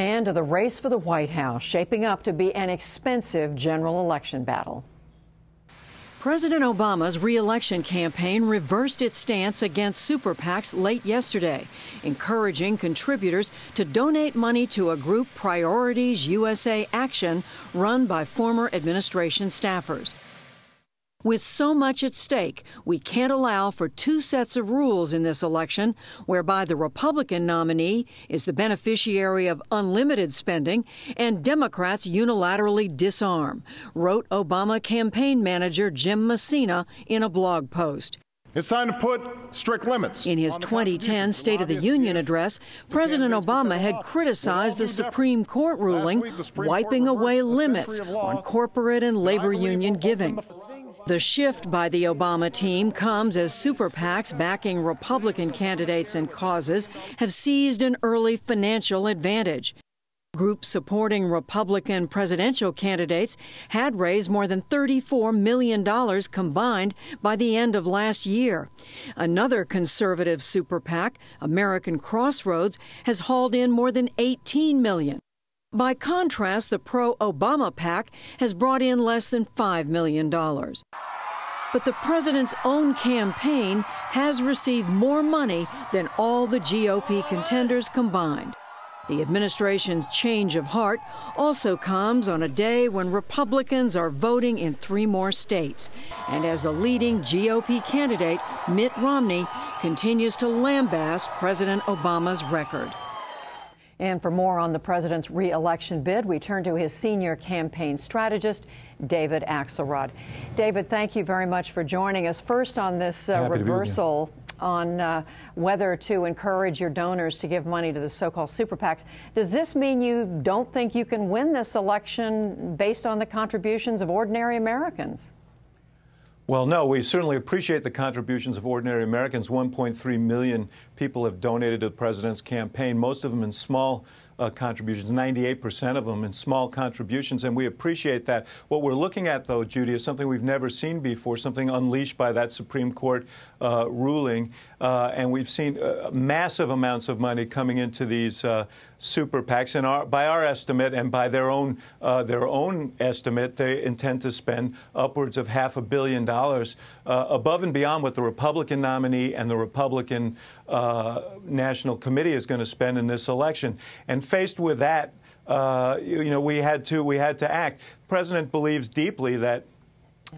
And the race for the White House shaping up to be an expensive general election battle. President Obama's reelection campaign reversed its stance against super PACs late yesterday, encouraging contributors to donate money to a group Priorities USA Action run by former administration staffers. With so much at stake, we can't allow for two sets of rules in this election whereby the Republican nominee is the beneficiary of unlimited spending and Democrats unilaterally disarm, wrote Obama campaign manager Jim Messina in a blog post. It's time to put strict limits. In his 2010 State of the Union address, President Obama had criticized the Supreme Court ruling wiping away limits on corporate and labor union giving. The shift by the Obama team comes as super PACs backing Republican candidates and causes have seized an early financial advantage. Groups supporting Republican presidential candidates had raised more than $34 million combined by the end of last year. Another conservative super PAC, American Crossroads, has hauled in more than $18 million. By contrast, the pro Obama PAC has brought in less than $5 million. But the president's own campaign has received more money than all the GOP contenders combined. The administration's change of heart also comes on a day when Republicans are voting in three more states, and as the leading GOP candidate, Mitt Romney, continues to lambast President Obama's record. And for more on the president's reelection bid, we turn to his senior campaign strategist, David Axelrod. David, thank you very much for joining us. First on this uh, reversal on uh, whether to encourage your donors to give money to the so-called super PACs. Does this mean you don't think you can win this election based on the contributions of ordinary Americans? Well, no, we certainly appreciate the contributions of ordinary Americans. 1.3 million people have donated to the president's campaign, most of them in small uh, contributions, 98% of them in small contributions, and we appreciate that. What we're looking at, though, Judy, is something we've never seen before, something unleashed by that Supreme Court uh, ruling. Uh, and we've seen uh, massive amounts of money coming into these uh, super PACs. And our, by our estimate, and by their own uh, their own estimate, they intend to spend upwards of half a billion dollars above and beyond what the Republican nominee and the Republican National Committee is going to spend in this election. And faced with that, uh, you, you, know, we had to we had to act. The president believes deeply that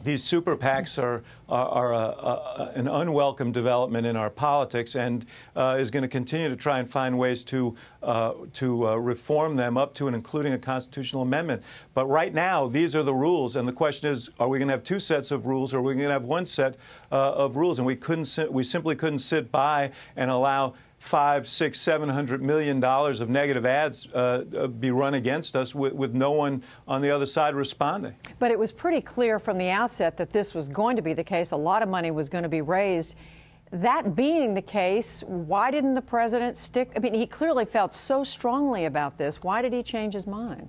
these super PACs are are, are a, a, an unwelcome development in our politics, and uh, is going to continue to try and find ways to uh, to uh, reform them up to and including a constitutional amendment. But right now, these are the rules, and the question is: Are we going to have two sets of rules, or are we going to have one set uh, of rules? And we couldn't we simply couldn't sit by and allow five, six, seven hundred million dollars of negative ads uh, uh, be run against us with, with no one on the other side responding. But it was pretty clear from the outset that this was going to be the case. A lot of money was going to be raised. That being the case, why didn't the president stick? I mean, he clearly felt so strongly about this. Why did he change his mind?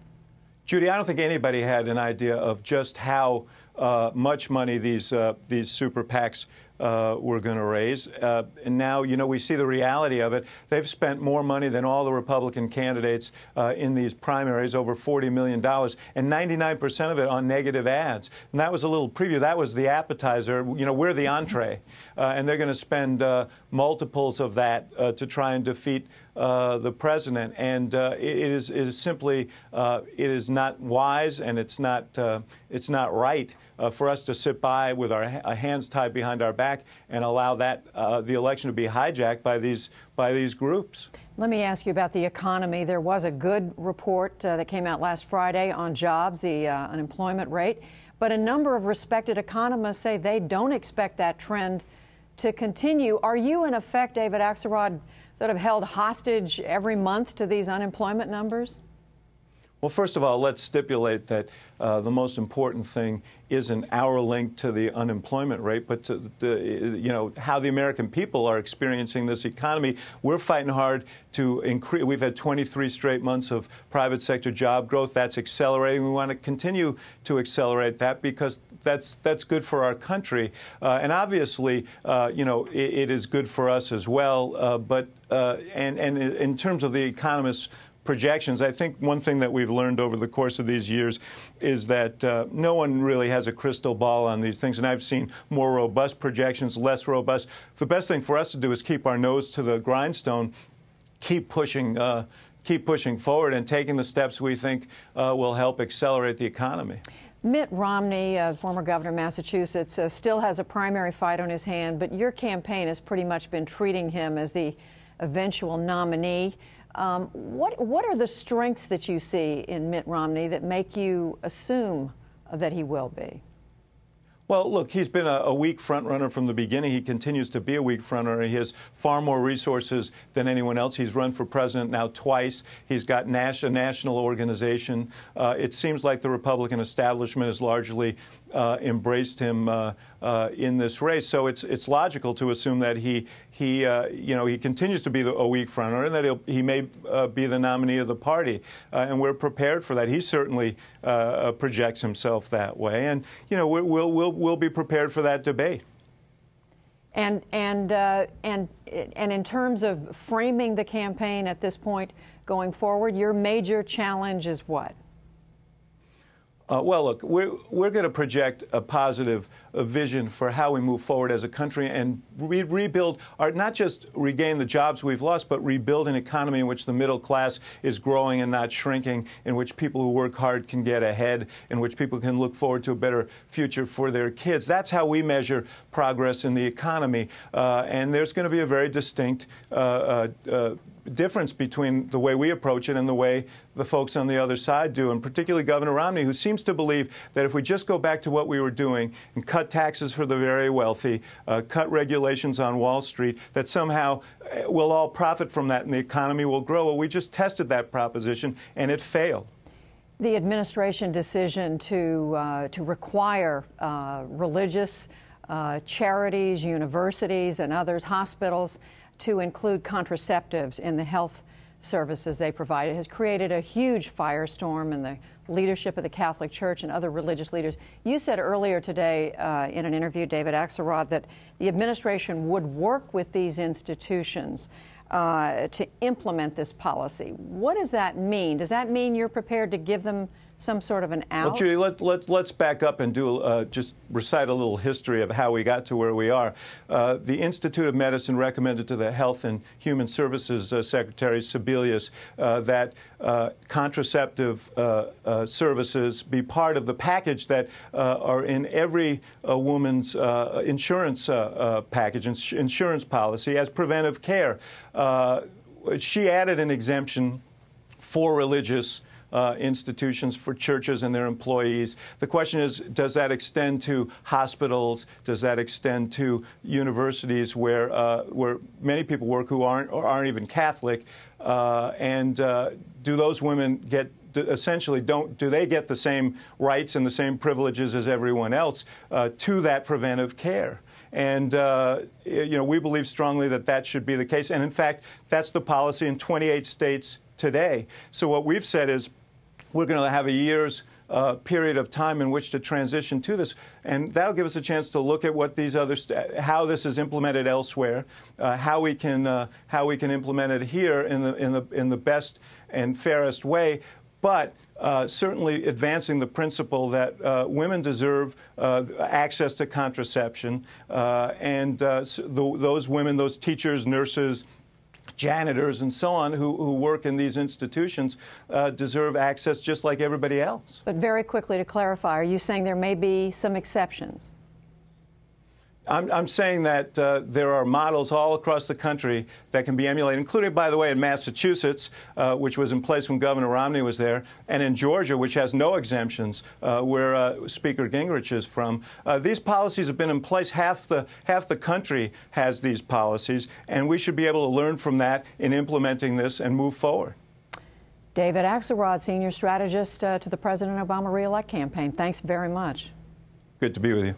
Judy, I don't think anybody had an idea of just how uh, much money these uh, these super PACs uh, were going to raise. Uh, and now, you know, we see the reality of it. They've spent more money than all the Republican candidates uh, in these primaries, over $40 million, and 99% of it on negative ads. And that was a little preview. That was the appetizer. You know, we're the entree. And they're going to spend multiples of that to try and defeat uh, the president, and uh, it, it, is, it is simply uh, it is not wise and it's not it's not right for us to sit by with our hands tied behind our back and allow that the election to be hijacked by these by these groups. Let me ask you about the economy. There was a good report uh, that came out last Friday on jobs, the uh, unemployment rate, but a number of respected economists say they don't expect that trend to continue. Are you, in effect, David Axelrod, sort of held hostage every month to these unemployment numbers? Well, first of all, let's stipulate that uh, the most important thing isn't our link to the unemployment rate, but to the, you know, how the American people are experiencing this economy. We're fighting hard to increase. We've had 23 straight months of private sector job growth. That's accelerating. We want to continue to accelerate that because that's that's good for our country, uh, and obviously, uh, you know, it, it is good for us as well. Uh, but uh, and and in terms of the economists' projections. I think one thing that we've learned over the course of these years is that uh, no one really has a crystal ball on these things, and I've seen more robust projections, less robust. The best thing for us to do is keep our nose to the grindstone, keep pushing. Uh, keep pushing forward and taking the steps we think uh, will help accelerate the economy. Mitt Romney, uh, former governor of Massachusetts, uh, still has a primary fight on his hand, but your campaign has pretty much been treating him as the eventual nominee. Um, what, what are the strengths that you see in Mitt Romney that make you assume that he will be? Well, look, he's been a, a, weak frontrunner from the beginning. He continues to be a weak frontrunner. He has far more resources than anyone else. He's run for president now twice. He's got nas- a national organization. Uh, it seems like the Republican establishment is largely uh, embraced him uh, uh, in this race. So it's it's logical to assume that he he uh, you know he continues to be a weak frontrunner and that he may uh, be the nominee of the party, uh, and we're prepared for that. He certainly projects himself that way, and you know we'll we'll we'll be prepared for that debate. And and and and in terms of framing the campaign at this point going forward, your major challenge is what? Uh, well, look, we're, we're going to project a positive vision for how we move forward as a country and re- rebuild, our, not just regain the jobs we've lost, but rebuild an economy in which the middle class is growing and not shrinking, in which people who work hard can get ahead, in which people can look forward to a better future for their kids. That's how we measure progress in the economy. Uh, and there's going to be a very distinct uh, uh, uh difference between the way we approach it and the way the folks on the other side do, and particularly Governor Romney, who seems to believe that if we just go back to what we were doing and cut taxes for the very wealthy, uh, cut regulations on Wall Street, that somehow uh, we'll all profit from that and the economy will grow. Well, we just tested that proposition and it failed. The administration decision to, uh, to require uh, religious uh, charities, universities, and others, hospitals, to include contraceptives in the health services they provide. It has created a huge firestorm in the leadership of the Catholic Church and other religious leaders. You said earlier today uh, in an interview, David Axelrod, that the administration would work with these institutions uh, to implement this policy. What does that mean? Does that mean you're prepared to give them some sort of an out? Well, Judy, let, let, let's back up and do uh, just recite a little history of how we got to where we are. Uh, the Institute of Medicine recommended to the Health and Human Services uh, Secretary Sebelius uh, that uh, contraceptive services be part of the package that are in every woman's insurance package, ins- insurance policy as preventive care. She added an exemption for religious uh, institutions for churches and their employees. The question is does that extend to hospitals? Does that extend to universities where, uh, where many people work who aren't, or aren't even Catholic? Uh, and uh, do those women get essentially don't do they get the same rights and the same privileges as everyone else uh, to that preventive care? And uh, you know, we believe strongly that that should be the case. And in fact, that's the policy in 28 states today. So what we've said is we're going to have a year's uh, period of time in which to transition to this, and that'll give us a chance to look at what these other how this is implemented elsewhere, uh, how we can uh, how we can implement it here in the in the in the best and fairest way, but. Uh, certainly advancing the principle that uh, women deserve uh, access to contraception, uh, and uh, the, those women, those teachers, nurses, janitors and so on who, who work in these institutions uh, deserve access just like everybody else. But very quickly to clarify, are you saying there may be some exceptions? I'm, I'm, saying that uh, there are models all across the country that can be emulated, including, by the way, in Massachusetts, uh, which was in place when Governor Romney was there, and in Georgia, which has no exemptions, uh, where uh, Speaker Gingrich is from. Uh, these policies have been in place. Half the half the country has these policies, and we should be able to learn from that in implementing this and move forward. David Axelrod, senior strategist uh, to the President Obama reelect campaign. Thanks very much. Good to be with you.